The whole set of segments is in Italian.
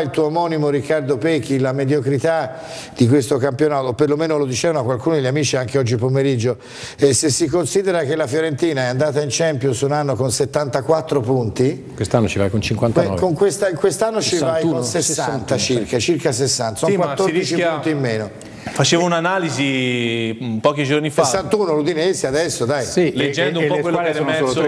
il tuo omonimo Riccardo Pecchi la mediocrità di questo campionato, o perlomeno lo dicevano qualcuno degli amici anche oggi pomeriggio, e se si considera che la Fiorentina è andata in Champions un anno con 74 punti, quest'anno ci vai con 59. Con questa, quest'anno ci vai con 60 circa, circa 60, sono sì, 14 rischia... punti in meno. Facevo un'analisi pochi giorni fa. 61 l'Udinese adesso, dai. Sì, leggendo e, un po' quello che è emerso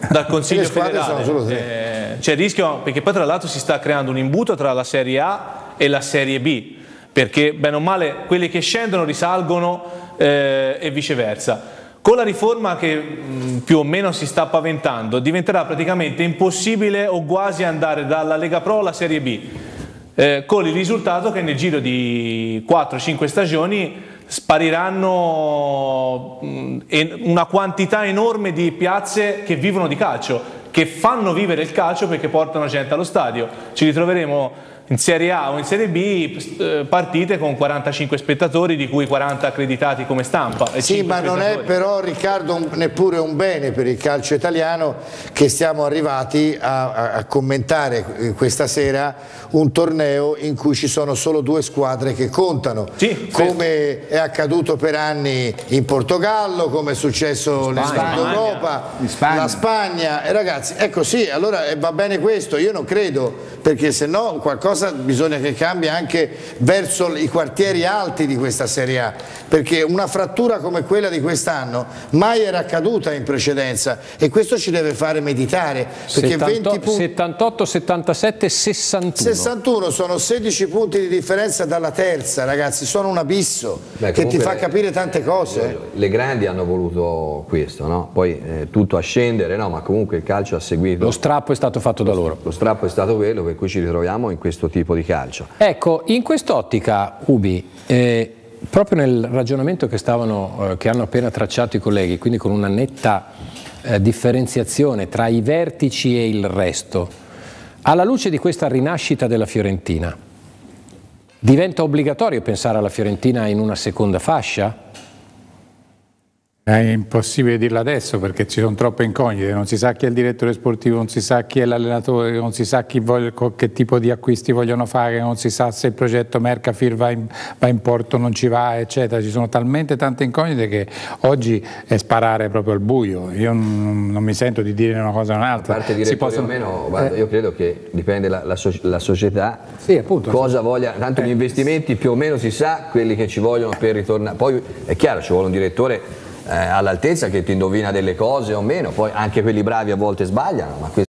dal Consiglio federale. Eh, c'è il rischio, perché poi tra l'altro si sta creando un imbuto tra la Serie A e la Serie B, perché bene o male quelli che scendono risalgono eh, e viceversa. Con la riforma che mh, più o meno si sta paventando diventerà praticamente impossibile o quasi andare dalla Lega Pro alla Serie B eh, con il risultato che nel giro di 4-5 stagioni spariranno una quantità enorme di piazze che vivono di calcio, che fanno vivere il calcio perché portano gente allo stadio. Ci ritroveremo in Serie A o in Serie B eh, partite con 45 spettatori di cui 40 accreditati come stampa. Sì, ma non è però Riccardo un, neppure un bene per il calcio italiano che siamo arrivati a, a, a commentare questa sera un torneo in cui ci sono solo due squadre che contano, sì, come è accaduto per anni in Portogallo, come è successo Sud Europa, Spagna. la Spagna. E ragazzi, ecco sì, allora eh, va bene questo, io non credo, perché se no qualcosa qualcosa bisogna che cambi anche verso i quartieri alti di questa Serie A, perché una frattura come quella di quest'anno mai era accaduta in precedenza e questo ci deve fare meditare. Perché 78, 78 77, 61. 61 sono 16 punti di differenza dalla terza, ragazzi, sono un abisso Beh, che ti fa capire tante cose. Le grandi hanno voluto questo, no? poi eh, tutto a scendere, no? ma comunque il calcio ha seguito. Lo strappo è stato fatto da loro. Lo strappo è stato quello per cui ci ritroviamo in questo tipo di calcio. Ecco, in quest'ottica, Ubi, eh, proprio nel ragionamento che, stavano, eh, che, hanno appena tracciato i colleghi, quindi con una netta eh, differenziazione tra i vertici e il resto, alla luce di questa rinascita della Fiorentina, diventa obbligatorio pensare alla Fiorentina in una seconda fascia? È impossibile dirlo adesso perché ci sono troppe incognite, non si sa chi è il direttore sportivo, non si sa chi è l'allenatore, non si sa voglia, che tipo di acquisti vogliono fare, non si sa se il progetto Mercafir va in, va in porto, non ci va, eccetera. Ci sono talmente tante incognite che oggi è sparare proprio al buio. Io non, non mi sento di dire una cosa o un'altra. A parte direttori possono... o meno, guarda, eh. io credo che dipende la, la, so, la società, sì, appunto, cosa voglia, tanto eh. gli investimenti più o meno si sa quelli che ci vogliono per ritornare. Poi è chiaro, ci vuole un direttore eh, all'altezza che ti indovina delle cose o meno, poi anche quelli bravi a volte sbagliano, ma